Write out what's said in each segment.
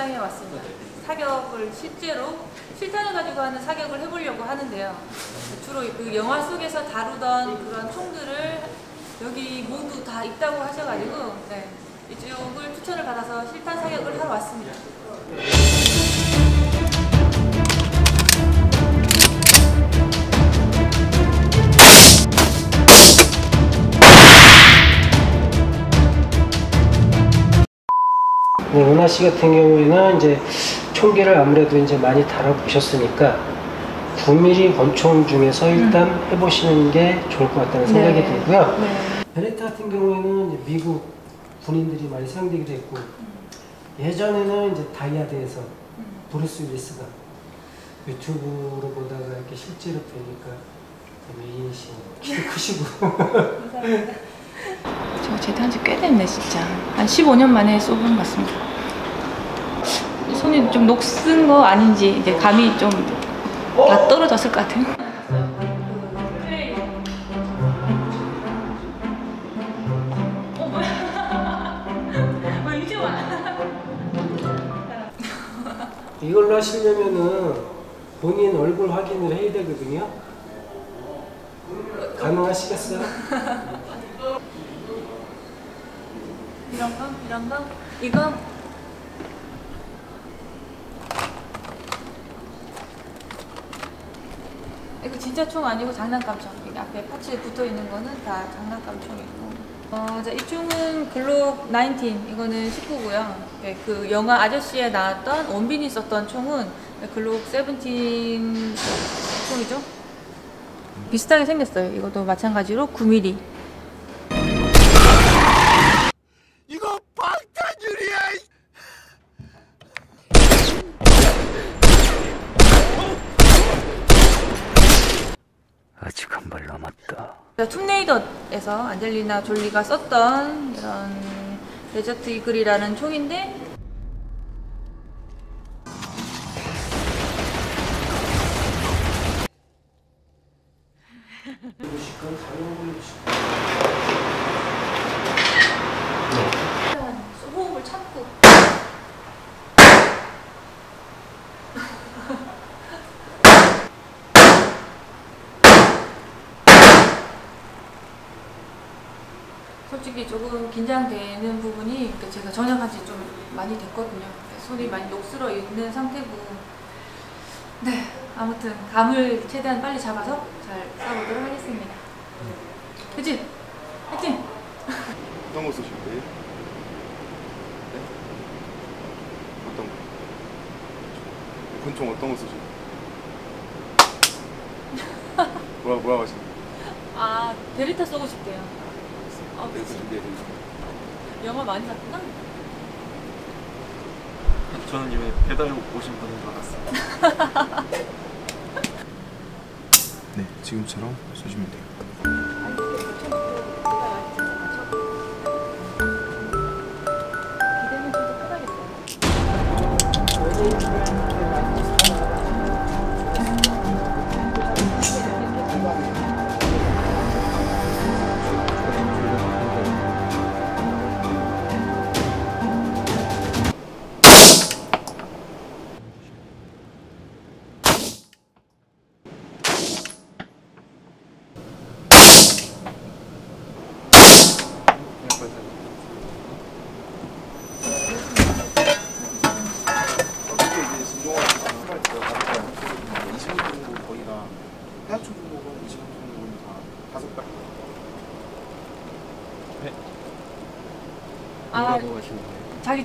사격장에 왔습니다. 사격을 실제로 실탄을 가지고 하는 사격을 해보려고 하는데요. 주로 그 영화 속에서 다루던 그런 총들을 여기 모두 다 있다고 하셔가지고 네, 이쪽을 추천을 받아서 실탄 사격을 하러 왔습니다. 네, 은하 씨 같은 경우에는 이제 총기를 아무래도 이제 많이 다뤄보셨으니까 9mm 권총 중에서 일단 해보시는 게 좋을 것 같다는 생각이 네. 들고요. 네. 베레타 같은 경우에는 이제 미국 군인들이 많이 사용되기도 했고 예전에는 이제 다이하드에서 브루스 윌리스가 유튜브로 보다가 이렇게 실제로 뵈니까 미인 씨 키도 크시고 감사합니다. 저 제대한 지 꽤 됐네 진짜. 한 15년 만에 쏘는 것 같습니다. 손이 좀 녹슨 거 아닌지 이제 감이 좀 다 떨어졌을 것 같아요. 어 와. 이걸로 하시려면은 본인 얼굴 확인을 해야 되거든요. 가능하시겠어요? 이런 거? 이런 거? 이거? 이거 진짜 총 아니고 장난감 총. 앞에 파츠에 붙어 있는 거는 다 장난감 총이고. 어, 자, 이 총은 글록 19. 이거는 19고요. 그 영화 아저씨에 나왔던 원빈이 썼던 총은 글록 17 총이죠. 비슷하게 생겼어요. 이것도 마찬가지로 9mm. 아직 한 발 남았다. 툼레이더에서 안젤리나 졸리가 썼던 이런 데저트 이글이라는 총인데 호흡을 참고 솔직히 조금 긴장되는 부분이 그러니까 제가 전역한 지 좀 많이 됐거든요. 그러니까 손이 많이 녹슬어 있는 상태고. 네, 아무튼 감을 최대한 빨리 잡아서 잘 싸보도록 하겠습니다. 그치? 화이팅! 어떤 거 쓰실 거예요? 네? 어떤 거? 권총 어떤 거 쓰실 거예요? 뭐라, 뭐라고 하시는 거예요? 아, 베리타 쏘고 싶대요. 아, 그래서 그치. 준비해드리겠습니다. 영화 많이 봤구나? 저는 이미 배달 오신 분인 줄 알았어요. 네, 지금처럼 쏘시면 돼요.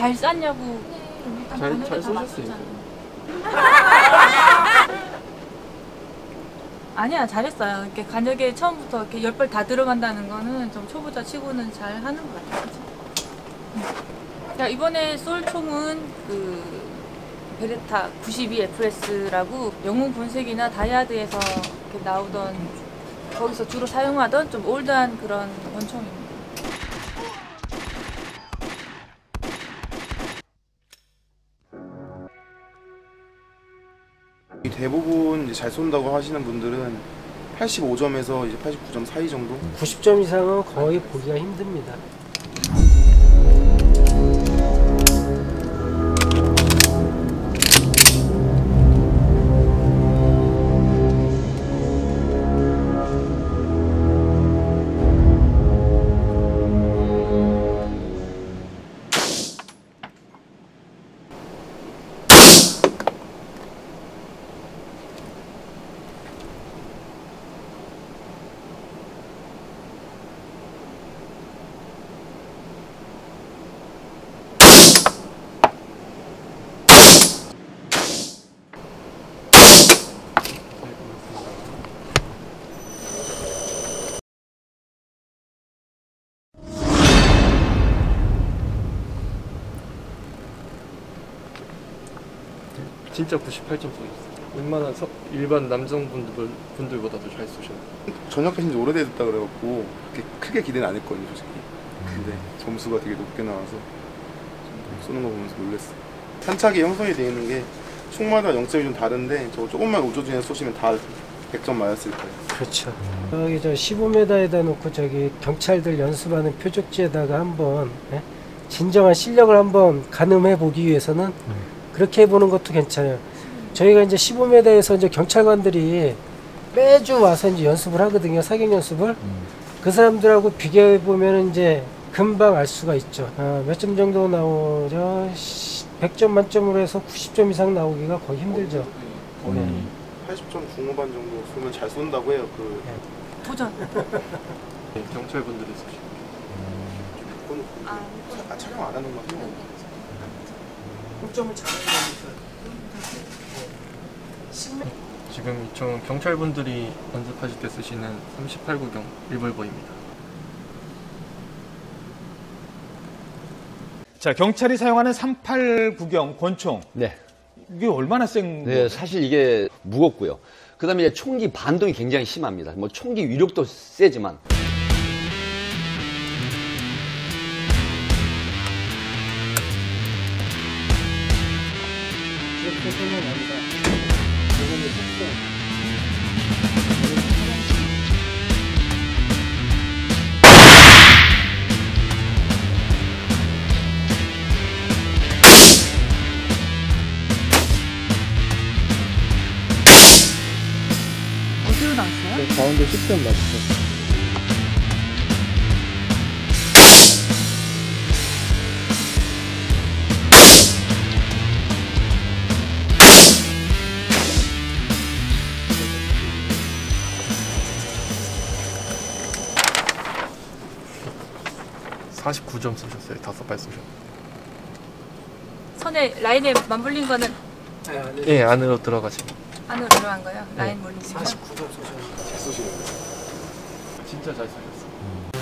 잘 쌌냐고. 잘- 잘다 쏘셨어요. 아니야 잘했어요. 이렇게 간역에 처음부터 이렇게 열 발 다 들어간다는 거는 좀 초보자 치고는 잘 하는 것 같아요. 음. 자 이번에 쏠 총은 그 베레타 92FS라고 영웅 분색이나 다이아드에서 이렇게 나오던 거기서 주로 사용하던 좀 올드한 그런 권총입니다. 대부분 잘 쏜다고 하시는 분들은 85점에서 이제 89점 사이 정도? 90점 이상은 거의 보기가 힘듭니다. 진짜 98점 쏘셨어요. 웬만한 서, 일반 남성분들 분들보다도 잘 쏘셨어요. 전역하신 지 오래됐다 그래갖고 그렇게 크게 기대는 안 했거든요 솔직히 근데 점수가 되게 높게 나와서 좀 쏘는 거 보면서 놀랐어요 탄착이 형성이 되어 있는 게 총마다 0점이 좀 다른데 저거 조금만 우조준에 쏘시면 다 100점 맞았을 거예요 그렇죠. 여기 저 15m에다 놓고 저기 경찰들 연습하는 표적지에다가 한번 예? 진정한 실력을 한번 가늠해 보기 위해서는 그렇게 해보는 것도 괜찮아요. 저희가 이제 15m에서 이제 경찰관들이 매주 와서 이제 연습을 하거든요. 사격 연습을. 그 사람들하고 비교해 보면 이제 금방 알 수가 있죠. 아, 몇 점 정도 나오죠? 100점 만점으로 해서 90점 이상 나오기가 거의 힘들죠. 거의 네. 80점 중후반 정도 쏘면 잘 쏜다고 해요 그 도전. 네, 경찰분들이 쏘시고. 그건 아, 아, 촬영 안 하는 거죠? 점을 잘하는 거니까. 지금 이 총은 경찰분들이 연습하실 때 쓰시는 38구경 리볼버입니다. 자, 경찰이 사용하는 38구경 권총. 네. 이게 얼마나 센 네, 거예요? 사실 이게 무겁고요. 그 다음에 이제 총기 반동이 굉장히 심합니다. 뭐 총기 위력도 세지만. 되면 안다. 나왔어요? 가운데 10점 맞죠. 49점 쏘셨어요. 다섯 발 쏘셨어요. 선에 라인에 맞물린 거는 예, 안으로 들어가시고. 안으로 들어간 거예요. 라인 물린 거. 49점 쏘셨는데. 잘 쏘시는 거예요 진짜 잘 쏘셨어요.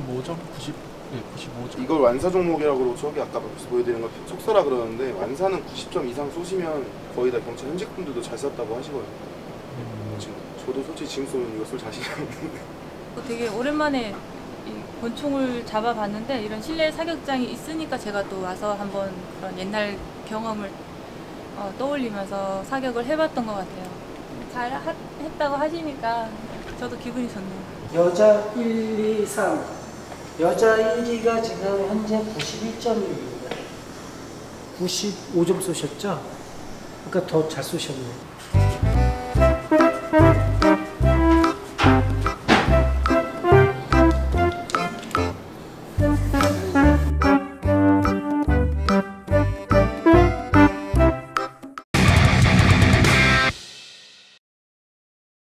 95점? 90, 네, 95점. 이걸 완사 종목이라고 저기 아까 보여드린 거 속서라 그러는데 완사는 90점 이상 쏘시면 거의 다 경찰 현직 분들도 잘 쐈다고 하시거든요 지금 저도 솔직히 지금 쏘면 이거 쏠 자신이 없는데 되게 오랜만에 이 권총을 잡아봤는데 이런 실내 사격장이 있으니까 제가 또 와서 한번 그런 옛날 경험을 어, 떠올리면서 사격을 해봤던 것 같아요. 잘 하- 했다고 하시니까 저도 기분이 좋네요. 여자 1, 2, 3. 여자 1위가 지금 현재 91점입니다. 95점 쏘셨죠? 아까 더 잘 쏘셨네요.